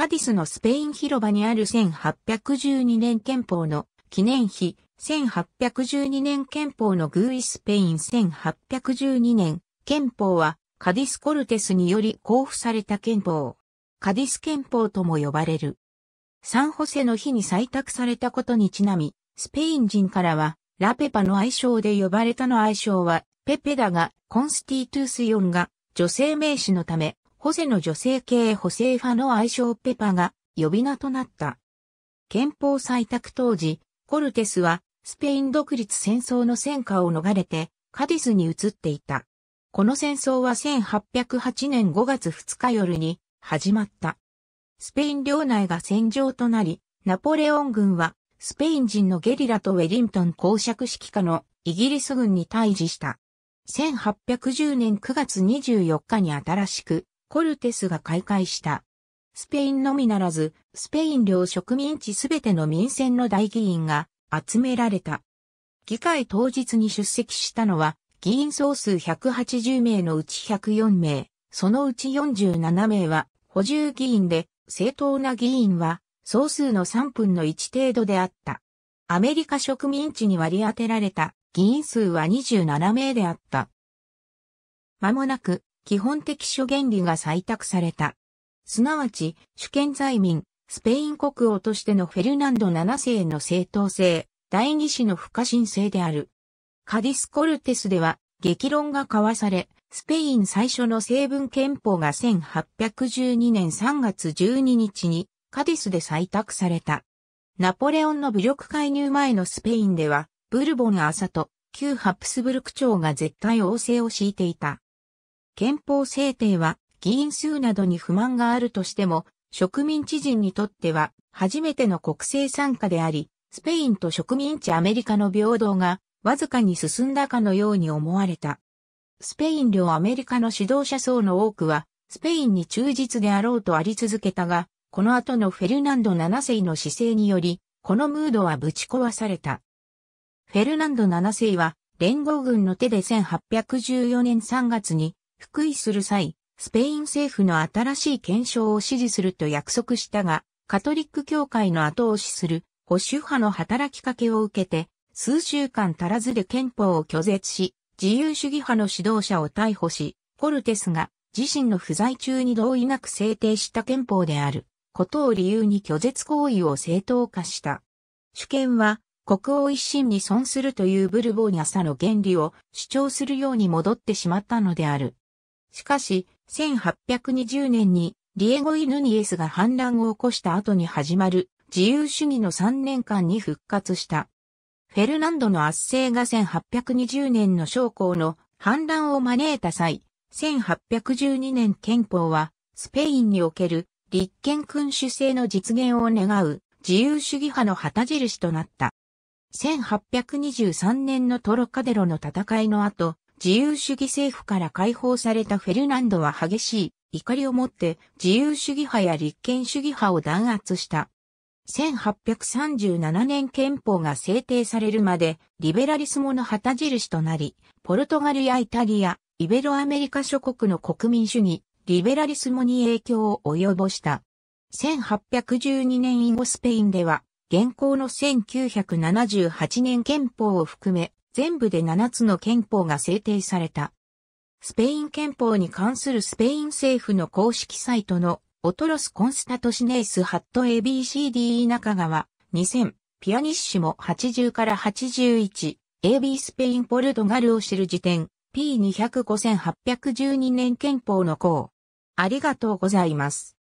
カディスのスペイン広場にある1812年憲法の記念碑、1812年憲法のグーイスペイン1812年憲法はカディスコルテスにより交付された憲法。カディス憲法とも呼ばれる。サンホセの日に採択されたことにちなみ、スペイン人からは、ラペパの愛称で呼ばれたの愛称は、ペペだが、コンスティトゥースヨンが、女性名詞のため、ホセの女性系ホセーファの愛称ペパが、呼び名となった。憲法採択当時、コルテスは、スペイン独立戦争の戦火を逃れて、カディスに移っていた。この戦争は1808年5月2日夜に始まった。スペイン領内が戦場となり、ナポレオン軍はスペイン人のゲリラとウェリントン公爵指揮下のイギリス軍に対峙した。1810年9月24日に新しくコルテスが開会した。スペインのみならず、スペイン領植民地すべての民選の大議員が集められた。議会当日に出席したのは、議員総数180名のうち104名、そのうち47名は補充議員で、正当な議員は総数の3分の1程度であった。アメリカ植民地に割り当てられた議員数は27名であった。間もなく基本的諸原理が採択された。すなわち主権在民、スペイン国王としてのフェルナンド7世の正当性、第二子の不可侵性である。カディスコルテスでは激論が交わされ、スペイン最初の成文憲法が1812年3月12日にカディスで採択された。ナポレオンの武力介入前のスペインでは、ブルボン朝と旧ハプスブルク朝が絶対王政を敷いていた。憲法制定は議員数などに不満があるとしても、植民地人にとっては初めての国政参加であり、スペインと植民地アメリカの平等がわずかに進んだかのように思われた。スペイン領アメリカの指導者層の多くは、スペインに忠実であろうとあり続けたが、この後のフェルナンド7世の姿勢により、このムードはぶち壊された。フェルナンド7世は、連合軍の手で1814年3月に、福井する際、スペイン政府の新しい検証を支持すると約束したが、カトリック教会の後押しする保守派の働きかけを受けて、数週間足らずで憲法を拒絶し、自由主義派の指導者を逮捕し、コルテスが自身の不在中に同意なく制定した憲法であることを理由に拒絶行為を正当化した。主権は国王一心に損するというブルボーニャサの原理を主張するように戻ってしまったのである。しかし、1820年にリエゴ・イヌニエスが反乱を起こした後に始まる自由主義の3年間に復活した。フェルナンドの圧政が1820年の将校の反乱を招いた際、1812年憲法はスペインにおける立憲君主制の実現を願う自由主義派の旗印となった。1823年のトロカデロの戦いの後、自由主義政府から解放されたフェルナンドは激しい怒りを持って自由主義派や立憲主義派を弾圧した。1837年憲法が制定されるまでリベラリスモの旗印となり、ポルトガルやイタリア、イベロアメリカ諸国の国民主義、リベラリスモに影響を及ぼした。1812年以後スペインでは、現行の1978年憲法を含め、全部で7つの憲法が制定された。スペイン憲法に関するスペイン政府の公式サイトのオトロス・コンスタトシネイス・ハット ABCDE 中川2000ピアニッシモ80から81 AB スペイン・ポルトガルを知る時点 P200-5812 年憲法の項。ありがとうございます。